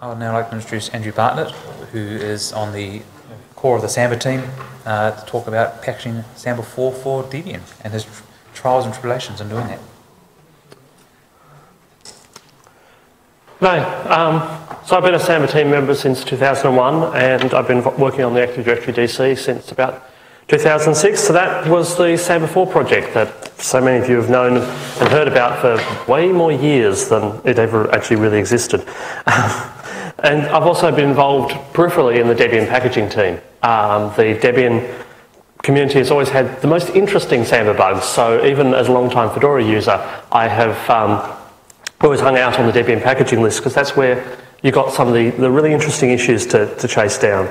I would now like to introduce Andrew Bartlett, who is on the core of the Samba team, uh, to talk about packaging Samba 4 for Debian and his tr- trials and tribulations in doing that. No, um, so I've been a Samba team member since 2001 and I've been working on the Active Directory DC since about 2006. So that was the Samba 4 project that so many of you have known and heard about for way more years than it ever actually really existed. and I've also been involved peripherally in the Debian packaging team. Um, the Debian community has always had the most interesting Samba bugs. So even as a long-time Fedora user, I have um, always hung out on the Debian packaging list because that's where you got some of the, the really interesting issues to, to chase down.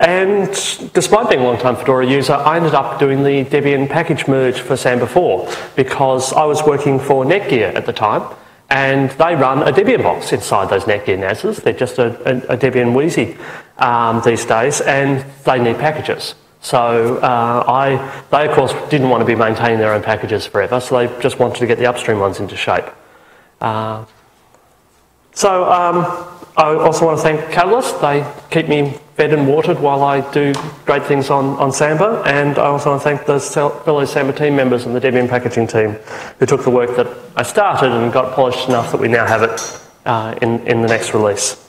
And despite being a long-time Fedora user, I ended up doing the Debian package merge for Samba 4 because I was working for Netgear at the time and they run a Debian box inside those Netgear NASs. They're just a, a, a Debian Wheezy um, these days and they need packages. So uh, I, they of course didn't want to be maintaining their own packages forever, so they just wanted to get the upstream ones into shape. Uh, so um, I also want to thank Catalyst. They keep me fed and watered while I do great things on, on Samba. And I also want to thank the fellow Samba team members and the Debian packaging team who took the work that I started and got polished enough that we now have it uh, in, in the next release.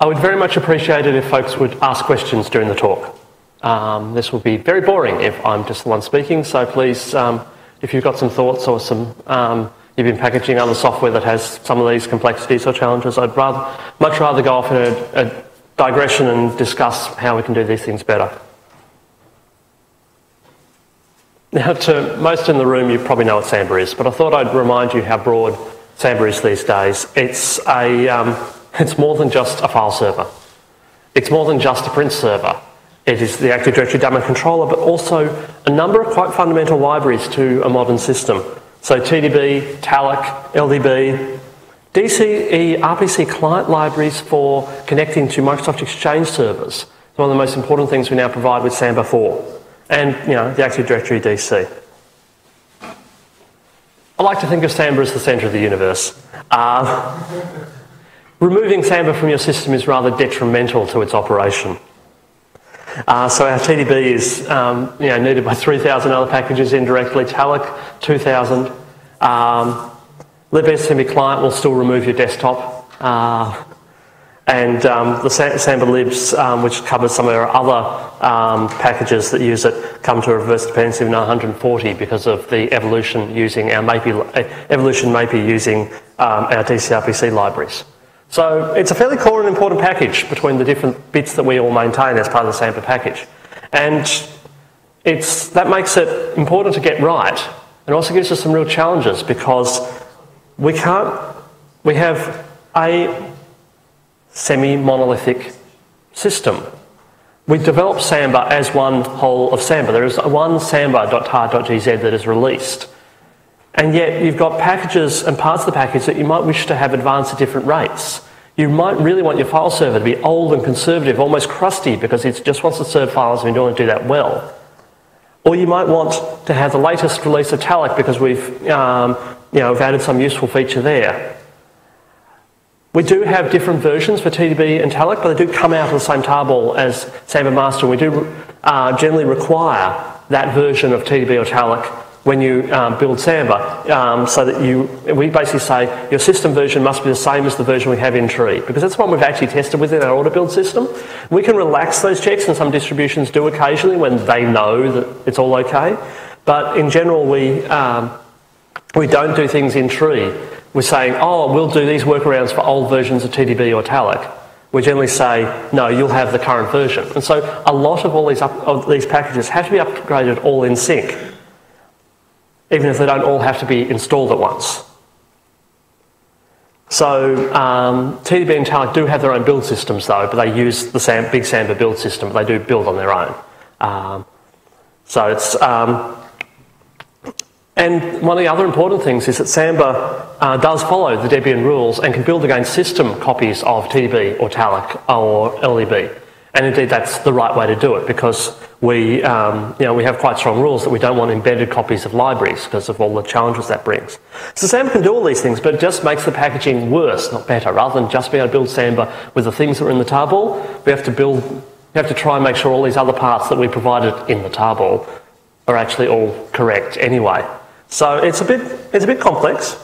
I would very much appreciate it if folks would ask questions during the talk. Um, this will be very boring if I'm just the one speaking, so please, um, if you've got some thoughts or some um, you've been packaging other software that has some of these complexities or challenges, I'd rather, much rather go off in a, a digression and discuss how we can do these things better. Now, to most in the room, you probably know what Samba is, but I thought I'd remind you how broad Samba is these days. It's, a, um, it's more than just a file server. It's more than just a print server. It is the Active Directory domain controller, but also a number of quite fundamental libraries to a modern system. So TDB, Talloc, LDB, DCE, RPC client libraries for connecting to Microsoft Exchange servers. It's one of the most important things we now provide with Samba 4. And, you know, the Active Directory DC. I like to think of Samba as the centre of the universe. Uh, removing Samba from your system is rather detrimental to its operation. Uh, so our TDB is um, you know, needed by 3,000 other packages indirectly. Talloc, 2,000. Um, libsmb client will still remove your desktop. Uh, and um, the Samba libs, um, which covers some of our other um, packages that use it, come to a reverse dependency of 940 because of the evolution using our MAPI, evolution MAPI using um, our DCRPC libraries. So it's a fairly core and important package between the different bits that we all maintain as part of the Samba package. And it's, that makes it important to get right and also gives us some real challenges because we can't, we have a semi-monolithic system. We developed Samba as one whole of Samba. There is one samba.tar.gz that is released. And yet you've got packages and parts of the package that you might wish to have advanced at different rates. You might really want your file server to be old and conservative, almost crusty, because it just wants to serve files and you don't want to do that well. Or you might want to have the latest release of Talloc because we've, um, you know, we've added some useful feature there. We do have different versions for TDB and Talloc, but they do come out of the same tarball as Samba Master. We do uh, generally require that version of TDB or Talloc when you um, build Samba, um, so that you, we basically say your system version must be the same as the version we have in tree, because that's one we've actually tested within our auto build system. We can relax those checks, and some distributions do occasionally when they know that it's all okay. But in general, we, um, we don't do things in tree. We're saying, oh, we'll do these workarounds for old versions of TDB or Talloc. We generally say, no, you'll have the current version. And so a lot of all these, up, of these packages have to be upgraded all in sync even if they don't all have to be installed at once. So um, TDB and Talloc do have their own build systems though, but they use the Sam, big Samba build system, they do build on their own. Um, so it's, um, and one of the other important things is that Samba uh, does follow the Debian rules and can build against system copies of TDB or Talloc or LDB. And indeed, that's the right way to do it because we, um, you know, we have quite strong rules that we don't want embedded copies of libraries because of all the challenges that brings. So Samba can do all these things, but it just makes the packaging worse, not better. Rather than just being able to build Samba with the things that are in the tarball, we have to build, we have to try and make sure all these other parts that we provided in the tarball are actually all correct anyway. So it's a bit, it's a bit complex,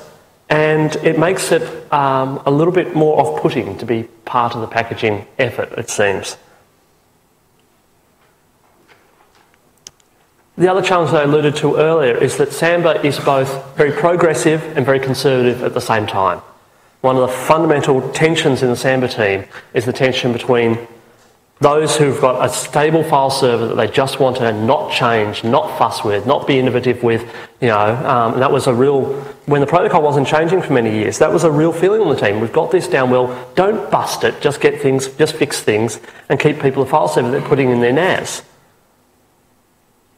and it makes it um, a little bit more off-putting to be part of the packaging effort, it seems. The other challenge that I alluded to earlier is that Samba is both very progressive and very conservative at the same time. One of the fundamental tensions in the Samba team is the tension between those who've got a stable file server that they just want to not change, not fuss with, not be innovative with, you know, um, and that was a real, when the protocol wasn't changing for many years, that was a real feeling on the team. We've got this down well, don't bust it, just get things, just fix things and keep people the file server they're putting in their NAS.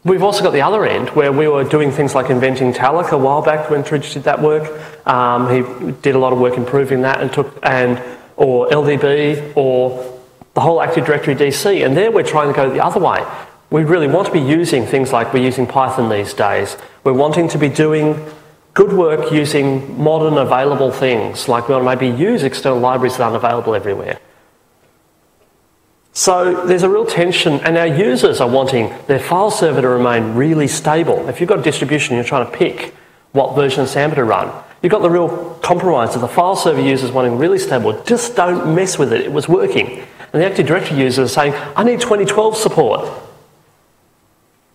We've also got the other end where we were doing things like inventing Talloc a while back when Tridge did that work. Um, he did a lot of work improving that and took and or LDB or the whole Active Directory DC. And there we're trying to go the other way. We really want to be using things like we're using Python these days. We're wanting to be doing good work using modern available things, like we want to maybe use external libraries that aren't available everywhere. So there's a real tension, and our users are wanting their file server to remain really stable. If you've got a distribution, you're trying to pick what version of Samba to run. You've got the real compromise of the file server users wanting really stable. Just don't mess with it. It was working. And the Active Directory users are saying, I need 2012 support.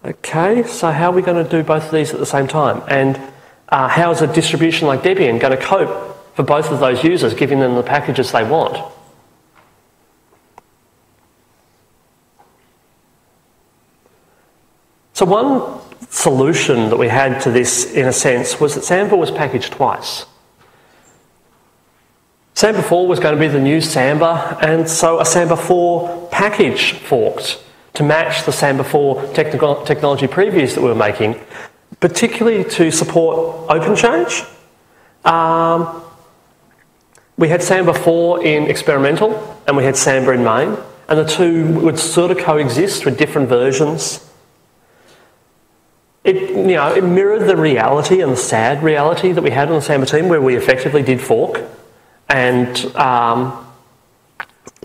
Okay, so how are we going to do both of these at the same time? And uh, how is a distribution like Debian going to cope for both of those users, giving them the packages they want? So one solution that we had to this, in a sense, was that Samba was packaged twice. Samba 4 was going to be the new Samba, and so a Samba 4 package forked to match the Samba 4 technology previews that we were making, particularly to support OpenChange. Um, we had Samba 4 in experimental, and we had Samba in main, and the two would sort of coexist with different versions it, you know, it mirrored the reality and the sad reality that we had on the Samba team where we effectively did fork. And um,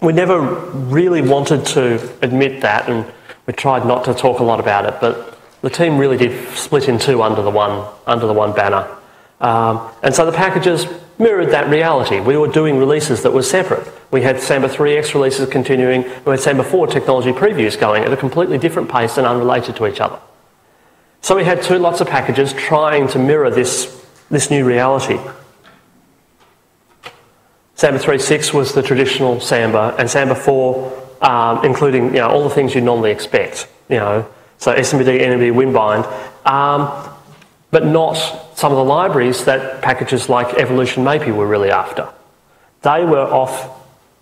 we never really wanted to admit that, and we tried not to talk a lot about it, but the team really did split in two under the one, under the one banner. Um, and so the packages mirrored that reality. We were doing releases that were separate. We had Samba 3X releases continuing, we had Samba 4 technology previews going at a completely different pace and unrelated to each other. So we had two lots of packages trying to mirror this, this new reality. Samba 3.6 was the traditional Samba, and Samba 4, um, including you know, all the things you'd normally expect, you know, so SMBD, NMB, Winbind, um, but not some of the libraries that packages like Evolution MAPI were really after. They were off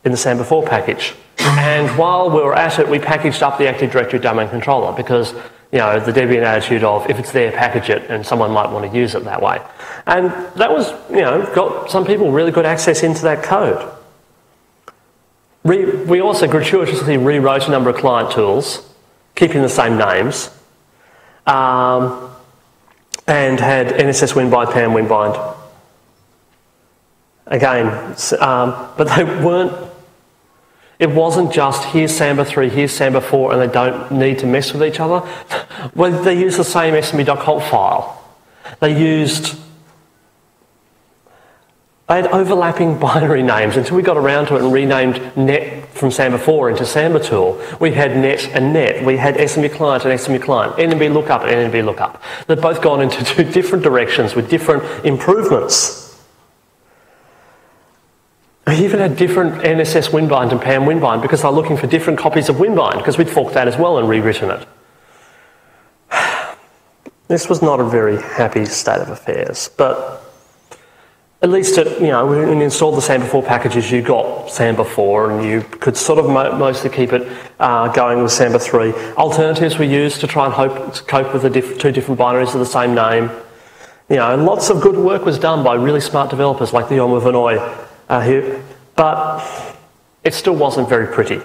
in the Samba 4 package. And while we were at it, we packaged up the Active Directory domain controller because you know, the Debian attitude of if it's there, package it, and someone might want to use it that way. And that was, you know, got some people really good access into that code. Re we also gratuitously rewrote a number of client tools, keeping the same names, um, and had NSS Winbind, PAM Winbind. Again, um, but they weren't it wasn't just here's Samba 3, here's Samba 4, and they don't need to mess with each other. well, they used the same smb.conf file. They used they had overlapping binary names until we got around to it and renamed net from Samba 4 into Samba tool. We had net and net. We had SMB client and SMB client, NMB lookup and NMB lookup. They've both gone into two different directions with different improvements. We even had different NSS Winbind and PAM Winbind because they're looking for different copies of Winbind because we'd forked that as well and rewritten it. This was not a very happy state of affairs, but at least it, you know, when you installed the Samba 4 packages, you got Samba 4 and you could sort of mo mostly keep it uh, going with Samba 3. Alternatives were used to try and hope, to cope with the diff two different binaries of the same name. You know, lots of good work was done by really smart developers like Leon Vanoy uh, here, but it still wasn't very pretty.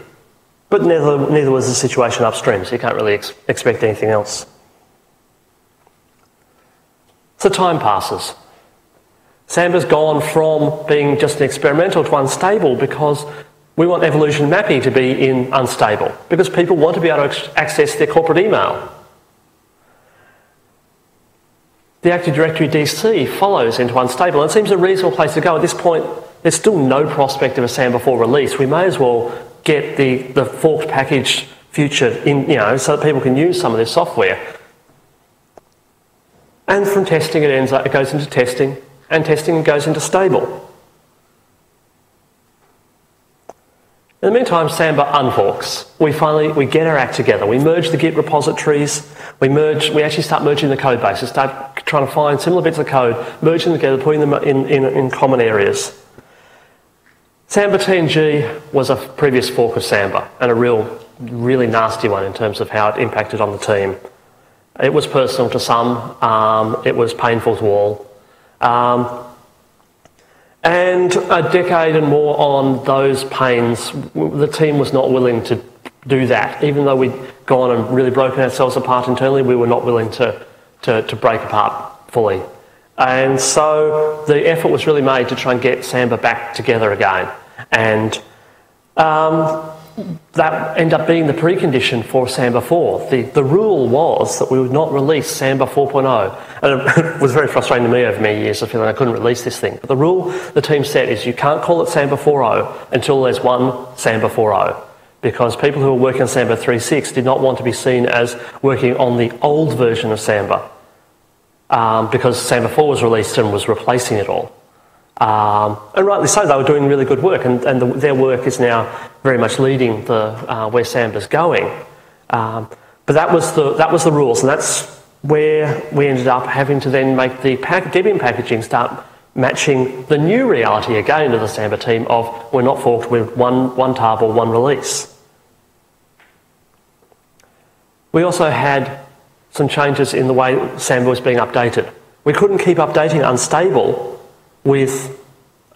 But neither, neither was the situation upstream, so you can't really ex- expect anything else. So time passes. Samba's gone from being just an experimental to unstable because we want evolution MAPI to be in unstable because people want to be able to access their corporate email. The Active Directory DC follows into unstable and it seems a reasonable place to go. At this point, there's still no prospect of a Samba 4 release. We may as well get the, the forked package future in, you know, so that people can use some of this software. And from testing, it ends up, it goes into testing, and testing goes into stable. In the meantime, Samba unforks. We finally we get our act together. We merge the Git repositories. We merge. We actually start merging the code bases. Start trying to find similar bits of code, merging them together, putting them in, in, in common areas. Samba TNG was a previous fork of Samba and a real, really nasty one in terms of how it impacted on the team. It was personal to some. Um, it was painful to all. Um, and a decade and more on those pains, the team was not willing to do that. Even though we'd gone and really broken ourselves apart internally, we were not willing to, to, to break apart fully. And so the effort was really made to try and get Samba back together again. And um, that ended up being the precondition for Samba 4. The, the rule was that we would not release Samba 4.0. And it was very frustrating to me over many years of feeling I couldn't release this thing. But the rule the team set is you can't call it Samba 4.0 until there's one Samba 4.0. Because people who were working on Samba 3.6 did not want to be seen as working on the old version of Samba. Um, because Samba 4 was released and was replacing it all. Um, and rightly so, they were doing really good work, and, and the, their work is now very much leading the, uh, where Samba's going. Um, but that was, the, that was the rules, and that's where we ended up having to then make the pack, Debian packaging start matching the new reality again to the Samba team of we're not forked with one, one tab or one release. We also had some changes in the way Samba was being updated. We couldn't keep updating unstable with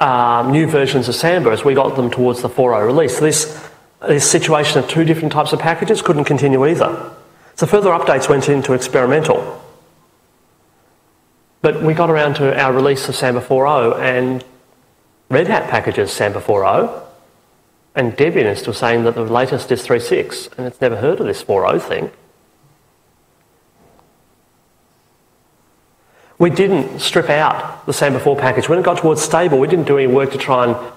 um, new versions of Samba as we got them towards the 4.0 release. So this, this situation of two different types of packages couldn't continue either. So further updates went into experimental. But we got around to our release of Samba 4.0 and Red Hat packages Samba 4.0 and Debian is still saying that the latest is 3.6 and it's never heard of this 4.0 thing. We didn't strip out the Samba 4 package. When it got towards stable, we didn't do any work to try and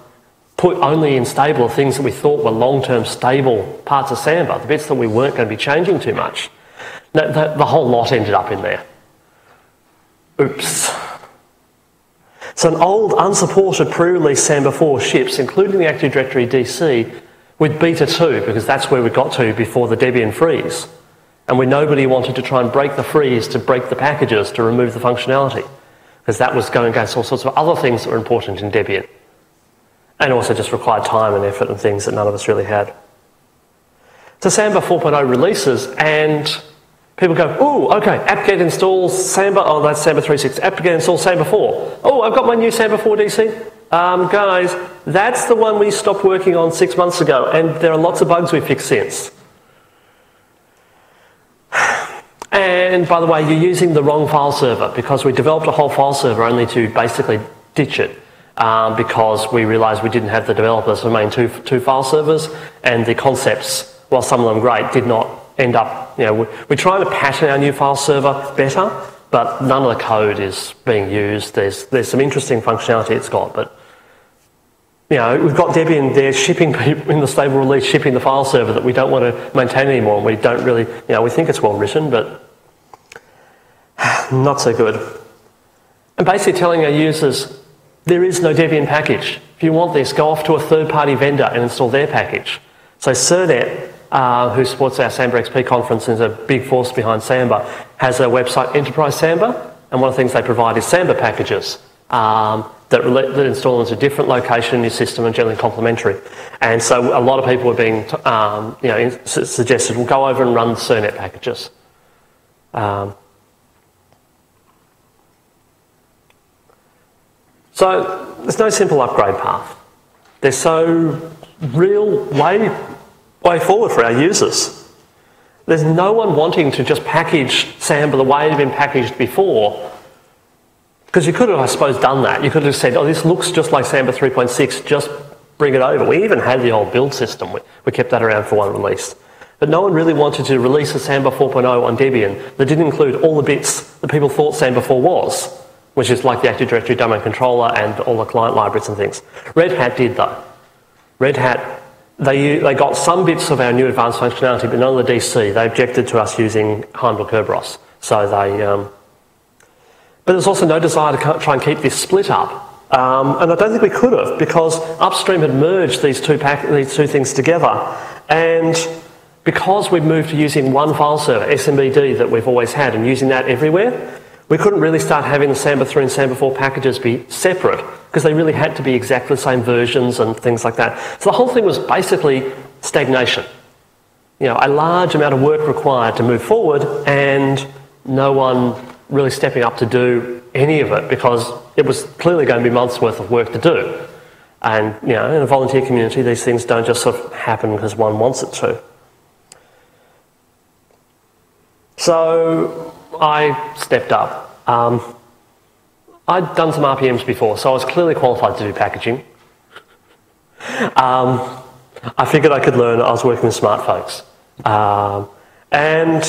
put only in stable things that we thought were long-term stable parts of Samba, the bits that we weren't going to be changing too much. The, the, the whole lot ended up in there. Oops. So an old unsupported pre-release Samba 4 ships, including the Active Directory DC, with Beta 2, because that's where we got to before the Debian freeze. And we nobody wanted to try and break the freeze to break the packages to remove the functionality, because that was going against all sorts of other things that were important in Debian. And also just required time and effort and things that none of us really had. So Samba 4.0 releases and people go, oh, okay, apt-get installs Samba, oh, that's Samba 3.6, apt-get install Samba 4. Oh, I've got my new Samba 4 DC. Um, guys, that's the one we stopped working on six months ago, and there are lots of bugs we fixed since. And by the way, you're using the wrong file server because we developed a whole file server only to basically ditch it um, because we realised we didn't have the developers for main two, two file servers and the concepts, while some of them great, did not end up, you know, we're trying to pattern our new file server better, but none of the code is being used. There's, there's some interesting functionality it's got, but you know, we've got Debian there shipping in the stable release, shipping the file server that we don't want to maintain anymore, and we don't really, you know, we think it's well written, but not so good. And basically telling our users, there is no Debian package. If you want this, go off to a third-party vendor and install their package. So SerNet, uh, who supports our Samba XP conference and is a big force behind Samba, has a website, Enterprise Samba, and one of the things they provide is Samba packages um, that, that, install into a different location in your system and generally complementary. And so a lot of people are being um, you know, suggested, we'll go over and run SerNet packages. Um, So there's no simple upgrade path. There's so real way way forward for our users. There's no one wanting to just package Samba the way it had been packaged before. Because you could have, I suppose, done that. You could have said, oh, this looks just like Samba 3.6, just bring it over. We even had the old build system. We, we kept that around for one release. But no one really wanted to release a Samba 4.0 on Debian that didn't include all the bits that people thought Samba 4 was, which is like the Active Directory domain controller and all the client libraries and things. Red Hat did though. Red Hat they, they got some bits of our new advanced functionality, but of the DC. They objected to us using Heimdal Kerberos. So they, um, but there's also no desire to try and keep this split up. Um, and I don't think we could have because Upstream had merged these two, these two things together. And because we've moved to using one file server, SMBD, that we've always had, and using that everywhere, we couldn't really start having the Samba 3 and Samba 4 packages be separate because they really had to be exactly the same versions and things like that. So the whole thing was basically stagnation. You know, a large amount of work required to move forward and no one really stepping up to do any of it because it was clearly going to be months worth of work to do. And, you know, in a volunteer community, these things don't just sort of happen because one wants it to. So I stepped up. Um, I'd done some RPMs before, so I was clearly qualified to do packaging. Um, I figured I could learn. I was working with smart folks. Um, and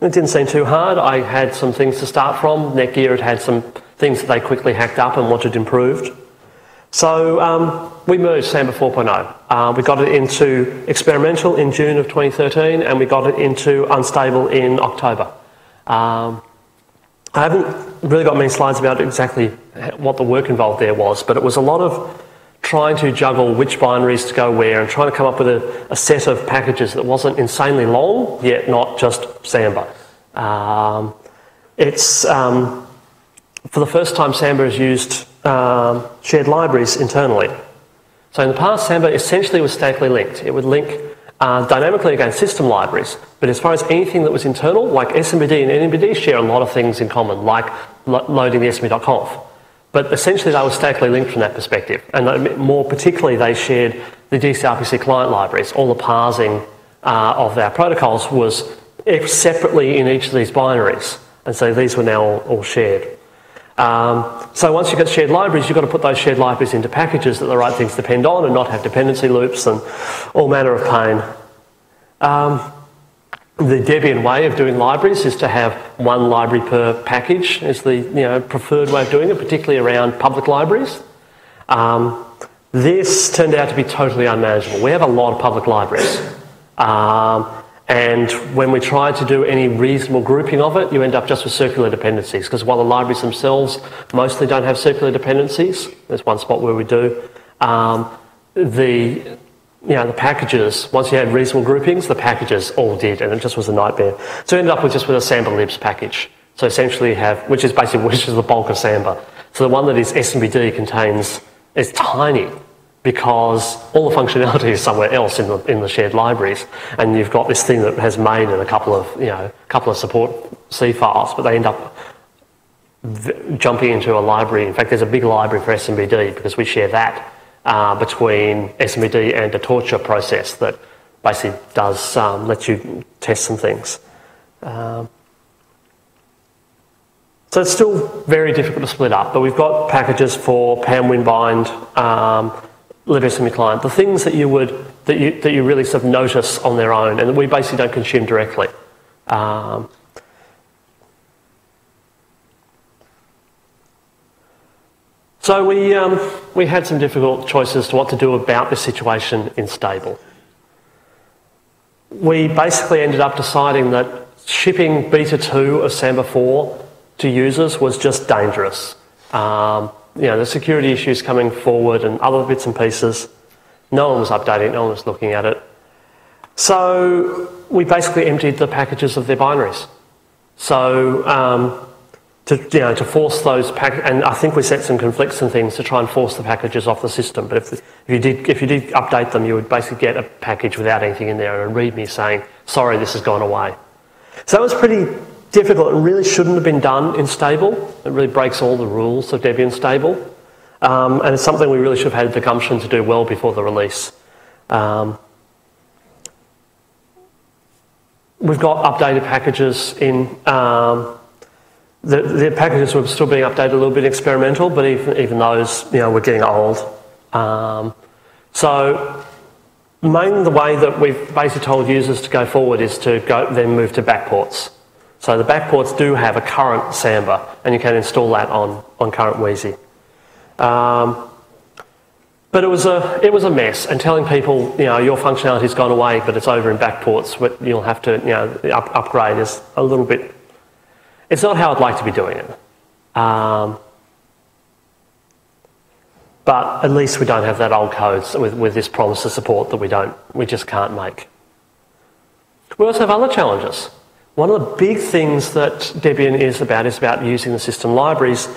it didn't seem too hard. I had some things to start from. Netgear had had some things that they quickly hacked up and wanted improved. So um, we merged Samba 4.0. Uh, we got it into experimental in June of 2013 and we got it into unstable in October. Um, I haven't really got many slides about exactly what the work involved there was, but it was a lot of trying to juggle which binaries to go where and trying to come up with a, a set of packages that wasn't insanely long, yet not just Samba. Um, it's, um, for the first time, Samba has used um, shared libraries internally. So in the past, Samba essentially was statically linked. It would link uh, dynamically against system libraries. But as far as anything that was internal, like SMBD and NMBD share a lot of things in common, like lo loading the smb.conf. But essentially, they were statically linked from that perspective. And more particularly, they shared the DCRPC client libraries. All the parsing uh, of our protocols was separately in each of these binaries. And so these were now all shared. Um, so once you've got shared libraries, you've got to put those shared libraries into packages that the right things depend on and not have dependency loops and all manner of pain. Um, the Debian way of doing libraries is to have one library per package is the you know, preferred way of doing it, particularly around public libraries. Um, this turned out to be totally unmanageable. We have a lot of public libraries. Um, and when we try to do any reasonable grouping of it, you end up just with circular dependencies because while the libraries themselves mostly don't have circular dependencies, there's one spot where we do, um, the you know, the packages, once you had reasonable groupings, the packages all did, and it just was a nightmare. So we ended up with just with a Samba libs package. So essentially you have, which is basically, which is the bulk of Samba. So the one that is SMBD contains, is tiny because all the functionality is somewhere else in the, in the shared libraries. And you've got this thing that has main and a couple of, you know, a couple of support C files, but they end up jumping into a library. In fact, there's a big library for SMBD because we share that uh, between SMBD and a torture process that basically does um, you test some things. Um, so it's still very difficult to split up, but we've got packages for PAM Winbind, um, LibSMB client, the things that you would that you that you really sort of notice on their own, and we basically don't consume directly. Um, so we um, we had some difficult choices to what to do about this situation in stable. We basically ended up deciding that shipping beta two of Samba four to users was just dangerous. Um, you know, the security issues coming forward and other bits and pieces. No one was updating no one was looking at it. So we basically emptied the packages of their binaries. So um, to, you know, to force those pack, and I think we set some conflicts and things to try and force the packages off the system. But if, if you did if you did update them, you would basically get a package without anything in there and a README saying, "Sorry, this has gone away." So that was pretty difficult and really shouldn't have been done in stable. It really breaks all the rules of Debian stable. Um, and it's something we really should have had the gumption to do well before the release. Um, we've got updated packages in. Um, the, the packages were still being updated a little bit experimental, but even, even those, you know, were getting old. Um, so mainly the way that we've basically told users to go forward is to go, then move to backports. So the backports do have a current Samba, and you can install that on, on current Wheezy. Um, but it was a it was a mess, and telling people you know your functionality's gone away, but it's over in backports, but you'll have to you know up, upgrade is a little bit. It's not how I'd like to be doing it. Um, but at least we don't have that old code with, with this promise of support that we don't we just can't make. We also have other challenges. One of the big things that Debian is about is about using the system libraries,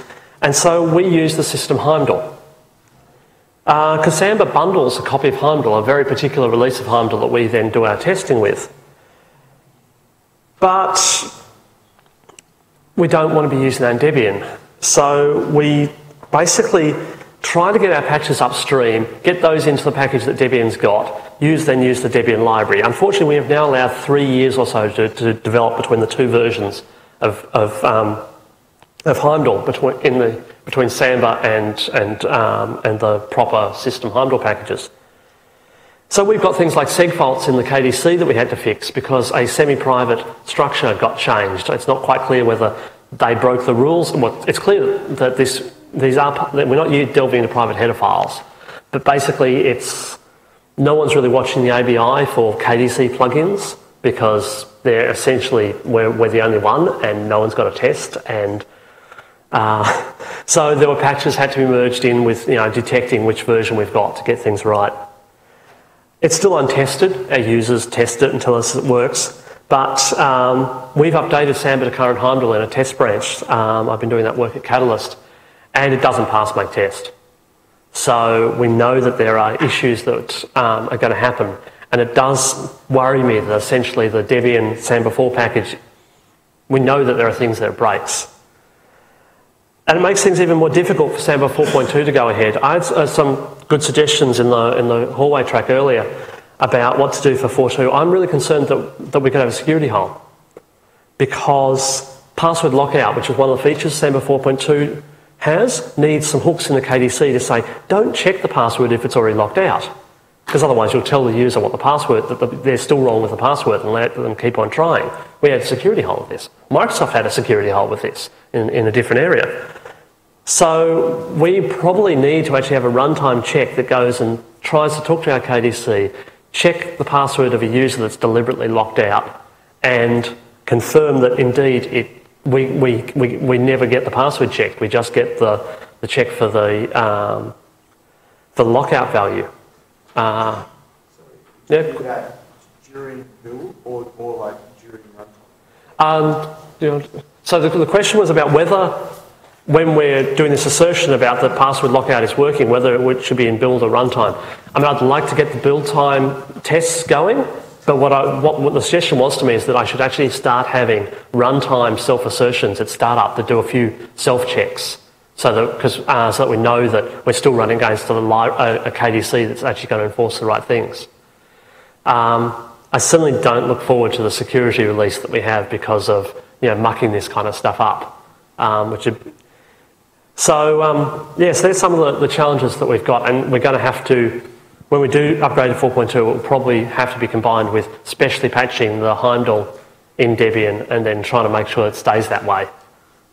and so we use the system Heimdal. Uh, Cassandra bundles a copy of Heimdal, a very particular release of Heimdal that we then do our testing with. But we don't want to be using that in Debian. So we basically try to get our patches upstream, get those into the package that Debian's got, use then use the Debian library. Unfortunately, we have now allowed three years or so to, to develop between the two versions of, of, um, of Heimdal between, in the between Samba and, and, um, and the proper system Heimdal packages. So we've got things like seg faults in the KDC that we had to fix because a semi-private structure got changed. It's not quite clear whether they broke the rules. Well, it's clear that this, these are, that we're not delving into private header files, but basically it's, no one's really watching the ABI for KDC plugins because they're essentially, we're, we're the only one and no one's got a test and uh, so there were patches had to be merged in with you know, detecting which version we've got to get things right. It's still untested. Our users test it and tell us it works. But um, we've updated Samba to current Heimdal in a test branch. Um, I've been doing that work at Catalyst, and it doesn't pass my test. So we know that there are issues that um, are going to happen. And it does worry me that essentially the Debian Samba 4 package, we know that there are things that it breaks. And it makes things even more difficult for Samba 4.2 to go ahead. I had uh, some good suggestions in the, in the hallway track earlier about what to do for 4.2. I'm really concerned that, that we could have a security hole because password lockout, which is one of the features Samba 4.2 has, needs some hooks in the KDC to say, don't check the password if it's already locked out. Because otherwise you'll tell the user what the password, that they're still wrong with the password and let them keep on trying. We had a security hole with this. Microsoft had a security hole with this in, in a different area. So we probably need to actually have a runtime check that goes and tries to talk to our KDC, check the password of a user that's deliberately locked out, and confirm that indeed it, we, we, we, we never get the password checked. We just get the, the check for the, um, the lockout value. Uh, yeah. That during build or, or like during runtime? Um, you know, so the, the question was about whether when we're doing this assertion about the password lockout is working, whether it should be in build or runtime. I mean, I'd like to get the build time tests going, but what, I, what, what the suggestion was to me is that I should actually start having runtime self-assertions at startup that do a few self-checks so that, uh, so that we know that we're still running against a, a, KDC that's actually going to enforce the right things. Um, I certainly don't look forward to the security release that we have because of you know, mucking this kind of stuff up, um, which so, um, yes, there's some of the, the, challenges that we've got, and we're going to have to, when we do upgrade to 4.2, it will probably have to be combined with specially patching the Heimdal in Debian and then trying to make sure it stays that way.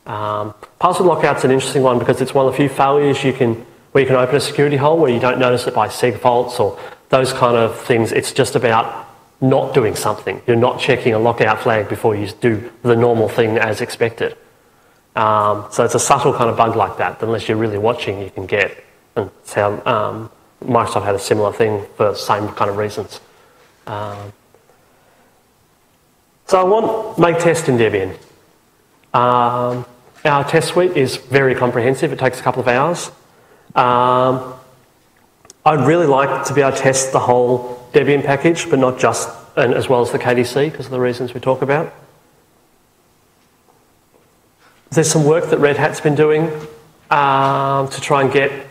Um, password lockout's an interesting one because it's one of the few failures you can, where you can open a security hole where you don't notice it by seg faults or those kind of things. It's just about not doing something. You're not checking a lockout flag before you do the normal thing as expected. Um, so it's a subtle kind of bug like that, that unless you're really watching, you can get. And um, Microsoft had a similar thing for the same kind of reasons. Um, so I want make test in Debian. Um, our test suite is very comprehensive. It takes a couple of hours. Um, I'd really like to be able to test the whole Debian package, but not just, and as well as the KDC, because of the reasons we talk about. There's some work that Red Hat's been doing um, to try and get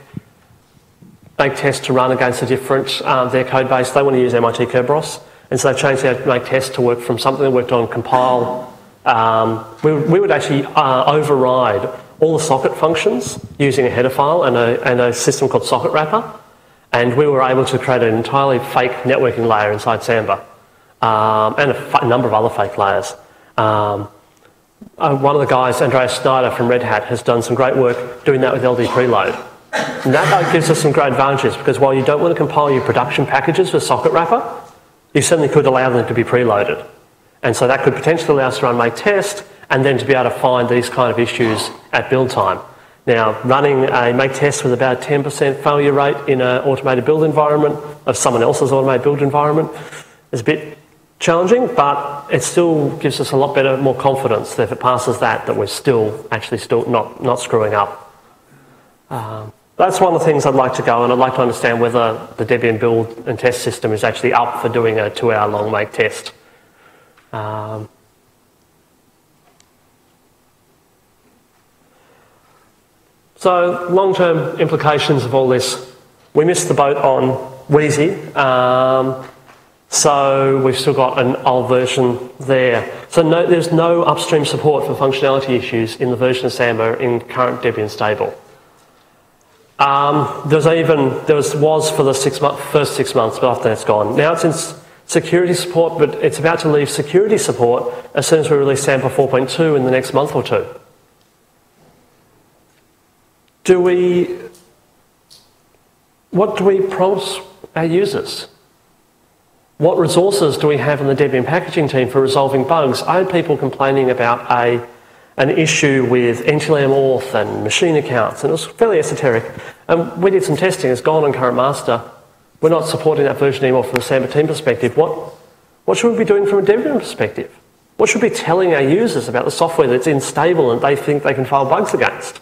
make tests to run against the different um, their code base. They want to use MIT Kerberos, And so they've changed to make tests to work from something that worked on compile. Um, we, would- we would actually uh, override all the socket functions using a header file and a, and a system called Socket Wrapper. And we were able to create an entirely fake networking layer inside Samba um, and a number of other fake layers. Um, uh, one of the guys, Andreas Schneider from Red Hat, has done some great work doing that with LD preload. And that gives us some great advantages because while you don't want to compile your production packages with Socket Wrapper, you certainly could allow them to be preloaded. And so that could potentially allow us to run make test and then to be able to find these kind of issues at build time. Now, running a make test with about 10% failure rate in an automated build environment of someone else's automated build environment is a bit challenging, but it still gives us a lot better, more confidence that if it passes that, that we're still actually still not, not screwing up. Um, that's one of the things I'd like to go, and I'd like to understand whether the Debian build and test system is actually up for doing a two-hour long make test. Um, so, long-term implications of all this. We missed the boat on Wheezy. Um, so we've still got an old version there. So no, there's no upstream support for functionality issues in the version of Samba in current Debian stable. Um, there's even there was, was for the six month, first six months, but after that's gone. Now it's in security support, but it's about to leave security support as soon as we release Samba 4.2 in the next month or two. Do we? What do we promise our users? What resources do we have in the Debian packaging team for resolving bugs? I had people complaining about a, an issue with NTLM auth and machine accounts, and it was fairly esoteric. And we did some testing, it's gone on current master. We're not supporting that version anymore from a Samba team perspective. What, what should we be doing from a Debian perspective? What should we be telling our users about the software that's unstable and they think they can file bugs against?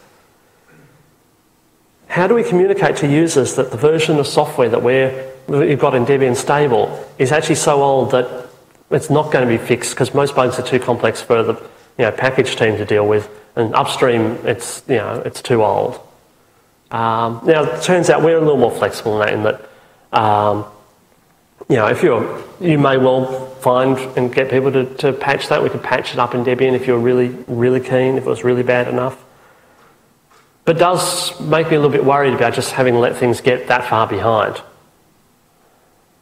How do we communicate to users that the version of software that we're, we've got in Debian stable is actually so old that it's not going to be fixed because most bugs are too complex for the you know, package team to deal with, and upstream it's, you know, it's too old. Um, now, it turns out we're a little more flexible in that, in that um, you know, if you're, you may well find and get people to, to patch that. We could patch it up in Debian if you're really, really keen, if it was really bad enough. But does make me a little bit worried about just having let things get that far behind.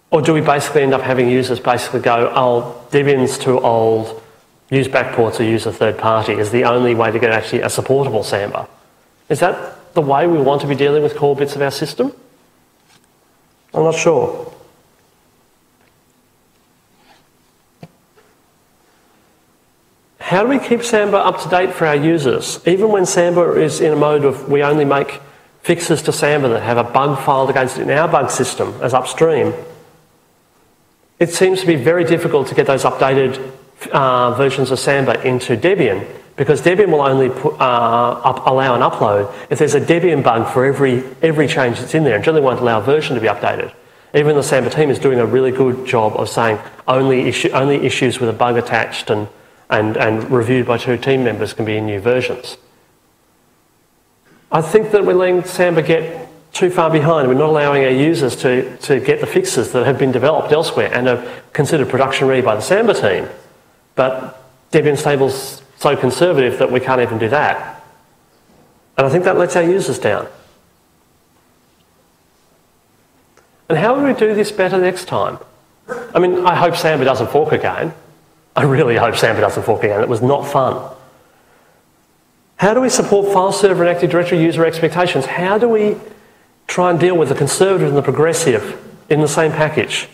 Or do we basically end up having users basically go, oh, Debian's too old, use backports or use a third party is the only way to get actually a supportable Samba? Is that the way we want to be dealing with core bits of our system? I'm not sure. How do we keep Samba up to date for our users? Even when Samba is in a mode of we only make fixes to Samba that have a bug filed against it in our bug system as upstream, it seems to be very difficult to get those updated uh, versions of Samba into Debian because Debian will only put, uh, up, allow an upload if there's a Debian bug for every, every change that's in there and generally won't allow a version to be updated. Even the Samba team is doing a really good job of saying only, issue, only issues with a bug attached and, and, and reviewed by two team members can be in new versions. I think that we're letting Samba get too far behind. We're not allowing our users to, to get the fixes that have been developed elsewhere and are considered production ready by the Samba team. But Debian Stable's so conservative that we can't even do that. And I think that lets our users down. And how do we do this better next time? I mean, I hope Samba doesn't fork again. I really hope Samba doesn't fork again. It was not fun. How do we support file server and Active Directory user expectations? How do we try and deal with the conservative and the progressive in the same package?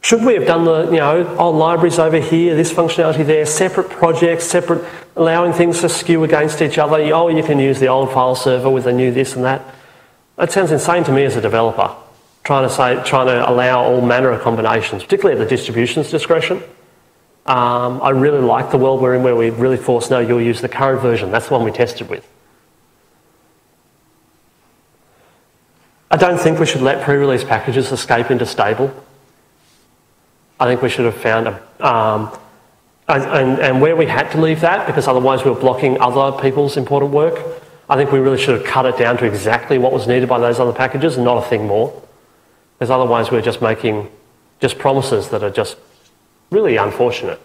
Should we have done the, you know, old libraries over here, this functionality there, separate projects, separate, allowing things to skew against each other? Oh, you can use the old file server with the new this and that. That sounds insane to me as a developer, trying to say, trying to allow all manner of combinations, particularly at the distribution's discretion. Um, I really like the world we're in where we really force, no, you'll use the current version. That's the one we tested with. I don't think we should let pre-release packages escape into stable. I think we should have found a, um, and, and, and where we had to leave that, because otherwise we were blocking other people's important work, I think we really should have cut it down to exactly what was needed by those other packages and not a thing more. Because otherwise we're just making just promises that are just really unfortunate.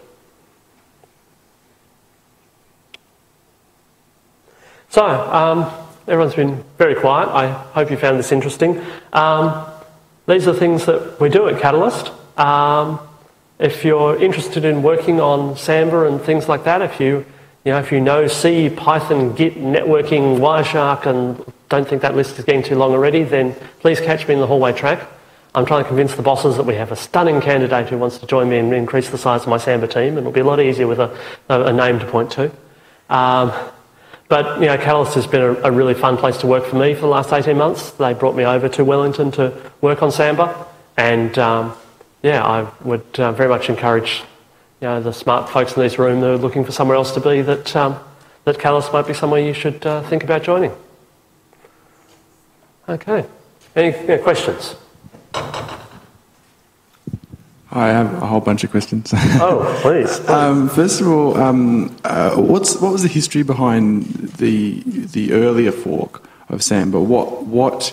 So, um, everyone's been very quiet. I hope you found this interesting. Um, these are things that we do at Catalyst. Um, if you're interested in working on Samba and things like that, if you, you know, if you know C, Python, Git, networking, Wireshark, and don't think that list is getting too long already, then please catch me in the hallway track. I'm trying to convince the bosses that we have a stunning candidate who wants to join me and increase the size of my Samba team, it'll be a lot easier with a, a, a name to point to. Um, but you know, Catalyst has been a, a, really fun place to work for me for the last 18 months. They brought me over to Wellington to work on Samba, and um, yeah, I would uh, very much encourage you know, the smart folks in this room that are looking for somewhere else to be that, um, that Catalyst might be somewhere you should uh, think about joining. Okay. Any, any questions? I have a whole bunch of questions. oh, please. please. Um, first of all, um, uh, what's what was the history behind the the earlier fork of Samba? What what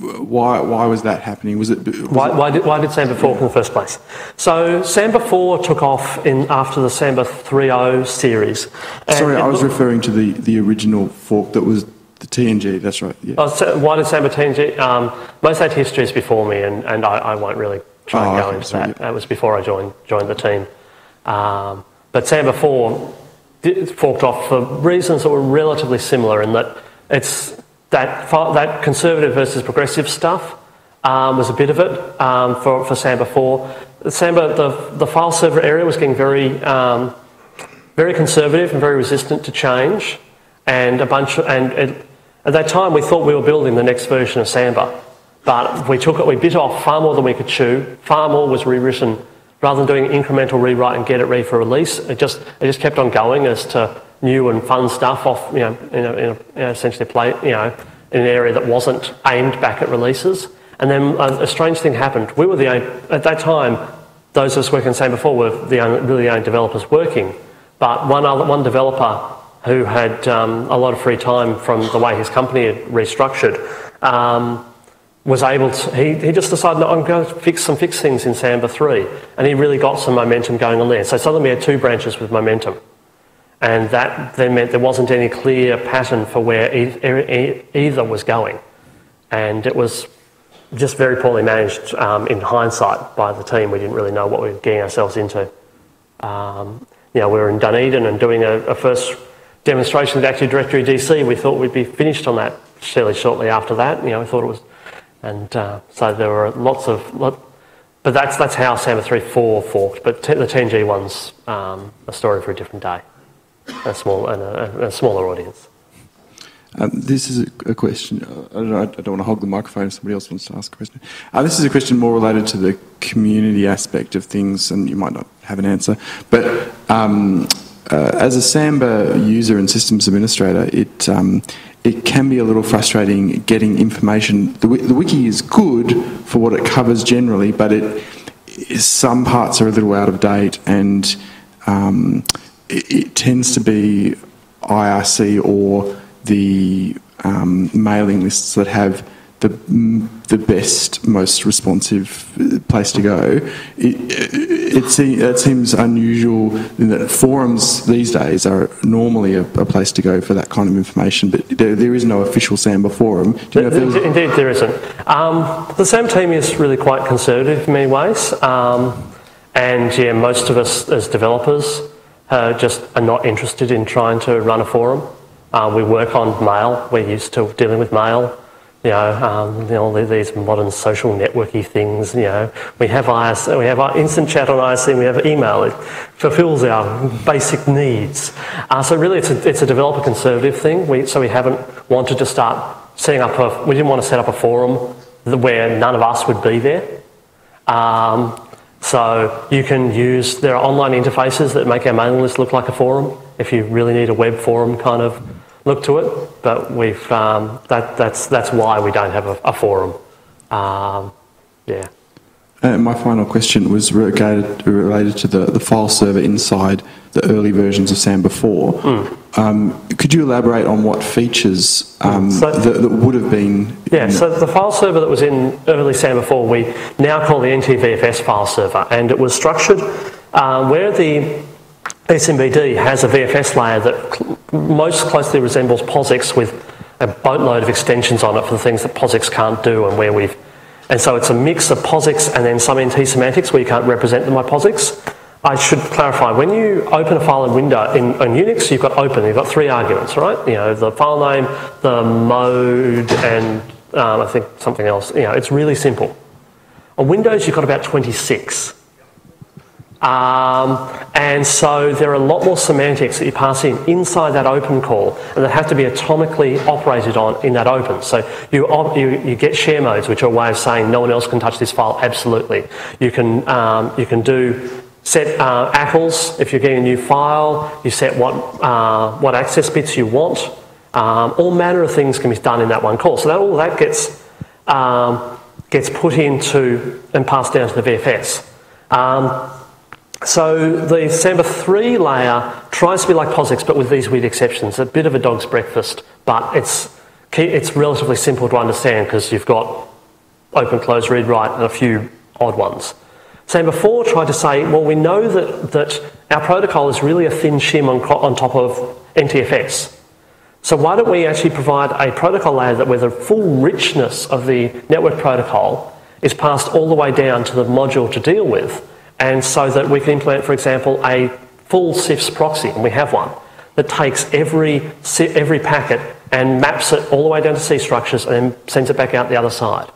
why why was that happening? Was it was why, why, did, why did Samba fork in the first place? So Samba 4 took off in after the Samba 3.0 series. Sorry, I was referring to the, the original fork that was the TNG. That's right. Yeah. Oh, so why did Samba TNG? Um, most of that history is before me, and, and I, I won't really try and oh, go okay, into so that. Yeah. That was before I joined joined the team. Um, but Samba 4 did, forked off for reasons that were relatively similar in that it's that, that conservative versus progressive stuff um, was a bit of it um, for, for Samba 4. Samba, the, the file server area was getting very, um, very conservative and very resistant to change. And a bunch of, and it, at that time we thought we were building the next version of Samba. But we took it, we bit off far more than we could chew. Far more was rewritten. Rather than doing incremental rewrite and get it ready for release, it just, it just kept on going as to new and fun stuff off, you know, in, a, in, a, essentially play, you know, in an area that wasn't aimed back at releases. And then a, a strange thing happened. We were the only, at that time, those of us working Samba 4 were the only, really the only developers working. But one other, one developer who had um, a lot of free time from the way his company had restructured, um, was able to, he, he just decided, no, I'm going to fix some fix things in Samba 3. And he really got some momentum going on there. So suddenly we had two branches with momentum. And that then meant there wasn't any clear pattern for where either was going. And it was just very poorly managed um, in hindsight by the team. We didn't really know what we were getting ourselves into. Um, you know, we were in Dunedin and doing a, a first demonstration of Active Directory DC. We thought we'd be finished on that fairly shortly after that. You know, we thought it was and uh, so there were lots of, lot, but that's, that's how Samba 3.4 forked. But the TNG one's um, a story for a different day, a, small, and a, a smaller audience. Um, this is a, a question. Uh, I, don't, I, don't, want to hog the microphone if somebody else wants to ask a question. Uh, this is a question more related to the community aspect of things, and you might not have an answer. But um, uh, as a Samba user and systems administrator, it um, it can be a little frustrating getting information. The, the wiki is good for what it covers generally, but it some parts are a little out of date, and um, it, it, tends to be IRC or the um, mailing lists that have the the best, most responsive place to go. It, it, it, seems unusual in that forums these days are normally a, a, place to go for that kind of information, but there, there is no official Samba forum. You know there Indeed, there isn't. Um, the Samba team is really quite conservative in many ways, um, and yeah, most of us as developers uh, just are not interested in trying to run a forum. Uh, we work on mail. We're used to dealing with mail you know, um, you know, these modern social networky things. You know, we have IRC, we have instant chat on IRC, we have email. It fulfills our basic needs. Uh, so really, it's a, it's a developer conservative thing. We, so we haven't wanted to start setting up a. We didn't want to set up a forum where none of us would be there. Um, so you can use there are online interfaces that make our mailing list look like a forum. If you really need a web forum kind of look to it, but we've um, that, that's that's why we don't have a, a forum. Um, yeah. Uh, my final question was related, related to the, the file server inside the early versions of Samba 4. Um, could you elaborate on what features um, So- that, that would have been? Yeah, so the file server that was in early Samba 4, we now call the NTVFS file server, and it was structured uh, where the SMBD has a VFS layer that cl- most closely resembles POSIX with a boatload of extensions on it for the things that POSIX can't do and where we've... And so it's a mix of POSIX and then some NT semantics where you can't represent them by POSIX. I should clarify, when you open a file in window in, in Unix, you've got open, you've got three arguments, right? You know, the file name, the mode, and um, I think something else. You know, it's really simple. On Windows, you've got about 26. Um, and so there are a lot more semantics that you pass in inside that open call and that have to be atomically operated on in that open. So you, you, you get share modes, which are a way of saying no one else can touch this file, absolutely. You can, um, you can do set uh, ACLs if you're getting a new file, you set what, uh, what access bits you want. Um, all manner of things can be done in that one call. So that all that gets, um, gets put into and passed down to the VFS. So the Samba 3 layer tries to be like POSIX, but with these weird exceptions. A bit of a dog's breakfast, but it's, it's relatively simple to understand because you've got open, close, read, write, and a few odd ones. Samba 4 tried to say, well, we know that, that our protocol is really a thin shim on, on top of NTFS. So why don't we actually provide a protocol layer that where the full richness of the network protocol is passed all the way down to the module to deal with, and so that we can implement, for example, a full CIFS proxy, and we have one, that takes every, every packet and maps it all the way down to C structures and then sends it back out the other side.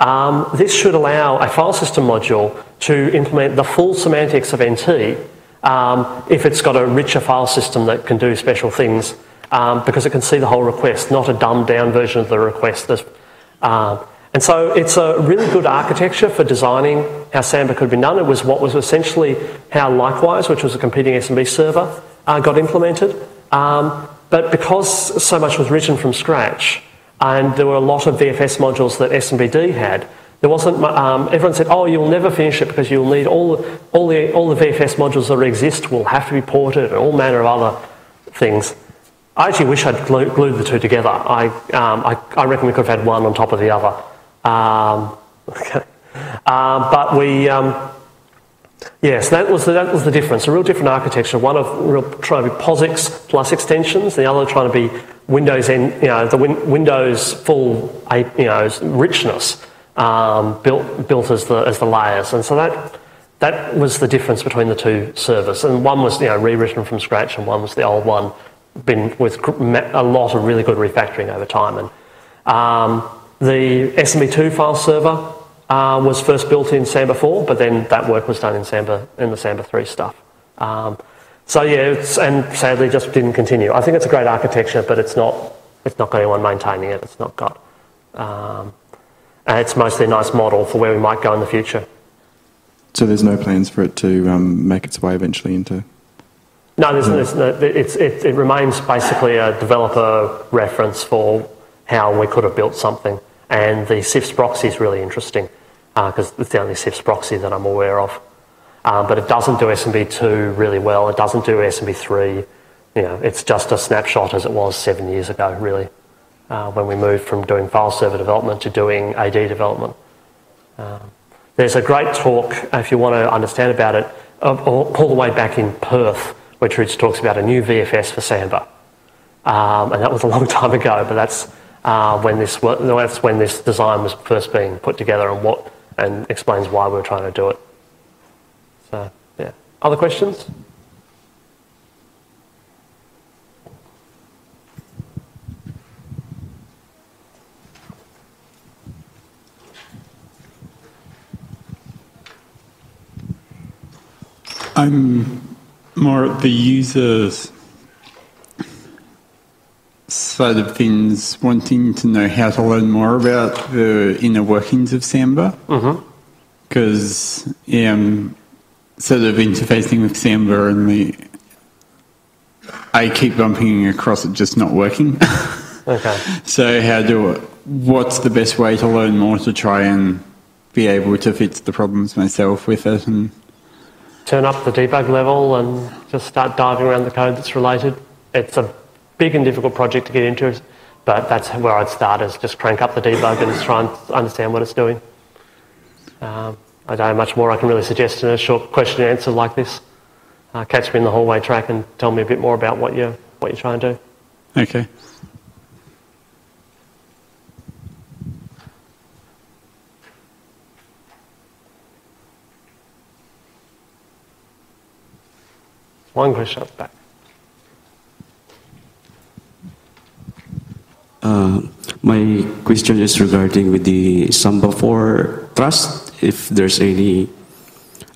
Um, this should allow a file system module to implement the full semantics of NT um, if it's got a richer file system that can do special things um, because it can see the whole request, not a dumbed down version of the request. Um, and so it's a really good architecture for designing how Samba could be done. It was what was essentially how Likewise, which was a competing SMB server, uh, got implemented. Um, but because so much was written from scratch, and there were a lot of VFS modules that SMBD had. There wasn't. Um, everyone said, "Oh, you'll never finish it because you'll need all the, all the all the VFS modules that exist will have to be ported and all manner of other things." I actually wish I'd glued the two together. I, um, I, I reckon we could have had one on top of the other. Um, okay. Um, but we, um, Yes, that was the, that was the difference. A real different architecture. One of real trying to be POSIX plus extensions. The other trying to be Windows and you know the win, Windows full you know richness um, built built as the as the layers. And so that that was the difference between the two servers. And one was you know rewritten from scratch, and one was the old one, been with a lot of really good refactoring over time. And um, the SMB2 file server uh, was first built in Samba 4, but then that work was done in Samba in the Samba 3 stuff. Um, so yeah, it's, and sadly just didn't continue. I think it's a great architecture, but it's not it's not got anyone maintaining it. It's not got. Um, and it's mostly a nice model for where we might go in the future. So there's no plans for it to um, make its way eventually into. No, there's, there's no, it's, it, it remains basically a developer reference for how we could have built something. And the CIFS proxy is really interesting because it's the only CIFS proxy that I'm aware of. Um, but it doesn't do SMB2 really well. It doesn't do SMB3. You know, it's just a snapshot as it was seven years ago, really, uh, when we moved from doing file server development to doing AD development. Um, there's a great talk, if you want to understand about it, all, all the way back in Perth, where Tridge talks about a new VFS for Samba. Um, and that was a long time ago, but that's, uh, when this that's when this design was first being put together and, what, and explains why we were trying to do it. So, yeah. Other questions? I'm more at the users side of things, wanting to know how to learn more about the inner workings of Samba. Mm-hmm. Because I'm sort of interfacing with Samba and the, I keep bumping across it just not working. Okay. so how do what's the best way to learn more to try and be able to fix the problems myself with it and turn up the debug level and just start diving around the code that's related. It's a big and difficult project to get into, but that's where I'd start is just crank up the debug and just try and understand what it's doing. Um, I don't have much more I can really suggest in a short question and answer like this. Uh, catch me in the hallway track and tell me a bit more about what you're, what you're trying to do. okay. One question up back. Uh, my question is regarding with the Samba 4 trust, if there's any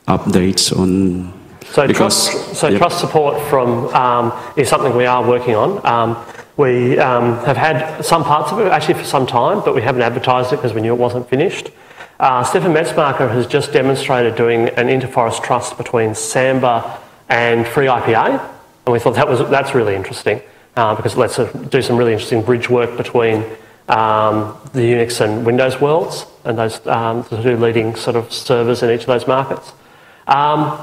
updates on So, Because- trust, so yep. trust support from um, is something we are working on. Um, we um, have had some parts of it actually for some time, but we haven't advertised it because we knew it wasn't finished. Uh, Stefan Metzmacher has just demonstrated doing an interforest trust between Samba and FreeIPA, and we thought that was that's really interesting uh, because it lets us do some really interesting bridge work between um, the Unix and Windows worlds, and those um, the two leading sort of servers in each of those markets. Um,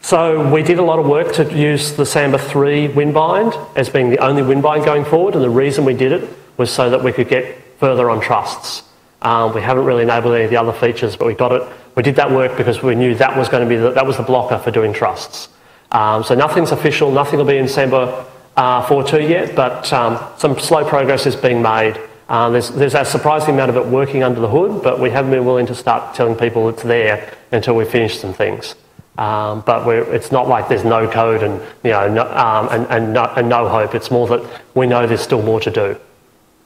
so we did a lot of work to use the Samba 3 Winbind as being the only Winbind going forward, and the reason we did it was so that we could get further on trusts. Um, we haven't really enabled any of the other features, but we got it. We did that work because we knew that was going to be the, that was the blocker for doing trusts. Um, so nothing's official, nothing will be in Samba uh, 4.2 yet, but um, some slow progress is being made. Uh, there's, there's a surprising amount of it working under the hood, but we haven't been willing to start telling people it's there until we finish some things. Um, but it's not like there's no code and, you know, no, um, and, and, no, and no hope. It's more that we know there's still more to do.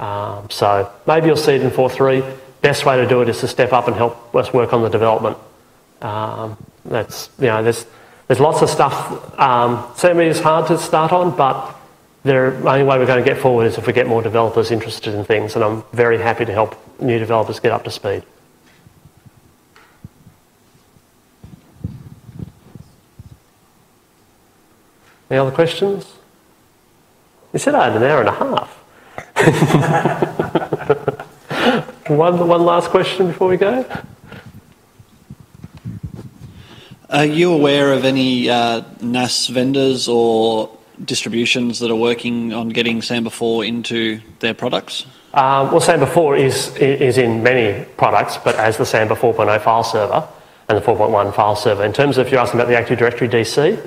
Um, so maybe you'll see it in 4.3. Best way to do it is to step up and help us work on the development. Um, that's, you know, there's, there's lots of stuff. Um, certainly is hard to start on, but the only way we're going to get forward is if we get more developers interested in things, and I'm very happy to help new developers get up to speed. Any other questions? You said I had an hour and a half. one, one last question before we go. Are you aware of any uh, NAS vendors or distributions that are working on getting Samba 4 into their products? Um, well, Samba 4 is, is in many products, but as the Samba 4.0 file server and the 4.1 file server. In terms of if you're asking about the Active Directory DC,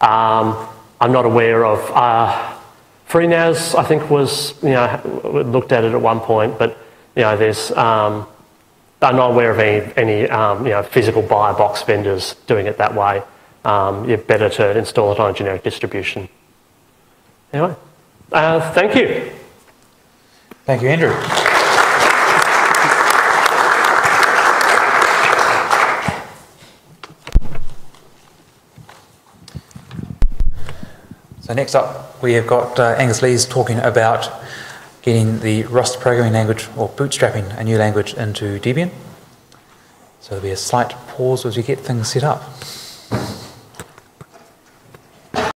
um, I'm not aware of. Uh, FreeNAS, I think, was, you know, looked at it at one point, but, you know, there's, um, I'm not aware of any, any um, you know, physical buy box vendors doing it that way. Um, you're better to install it on a generic distribution. Anyway, uh, thank you. Thank you, Andrew. So next up, we have got uh, Angus Lees talking about getting the Rust programming language or bootstrapping a new language into Debian. So there'll be a slight pause as we get things set up.